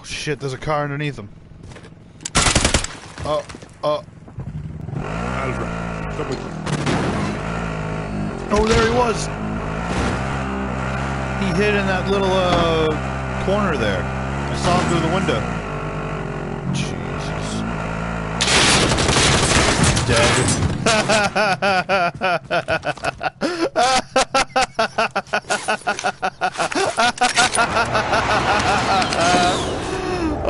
Oh shit, there's a car underneath him. Oh, oh. Alfred, come with me. Oh, there he was! He hid in that little, uh, corner there. I saw him through the window. Jesus. Dead.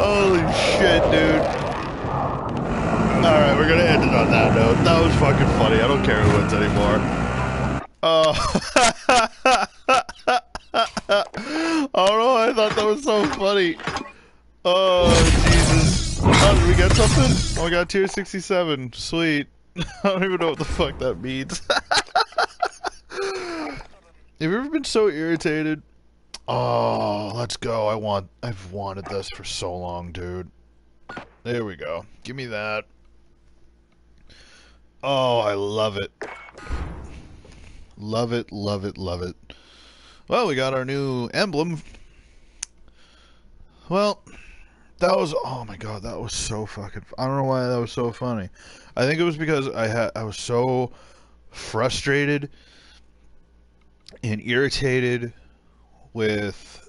Holy shit, dude. Alright, we're gonna end it on that note. That was fucking funny. I don't care who wins anymore. Oh. oh no, I thought that was so funny. Oh, Jesus. Oh, did we get something? Oh, we got tier 67. Sweet. I don't even know what the fuck that means. Have you ever been so irritated? Oh, let's go. I want, I've wanted this for so long, dude. There we go. Give me that. Oh, I love it. Love it, love it, love it. Well, we got our new emblem. Well, that was oh my god, that was so fucking I don't know why that was so funny. I think it was because I had I was so frustrated and irritated with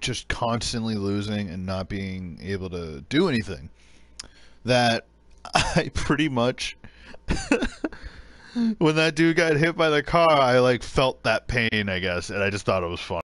just constantly losing and not being able to do anything that I pretty much when that dude got hit by the car, I like felt that pain, I guess, and I just thought it was funny.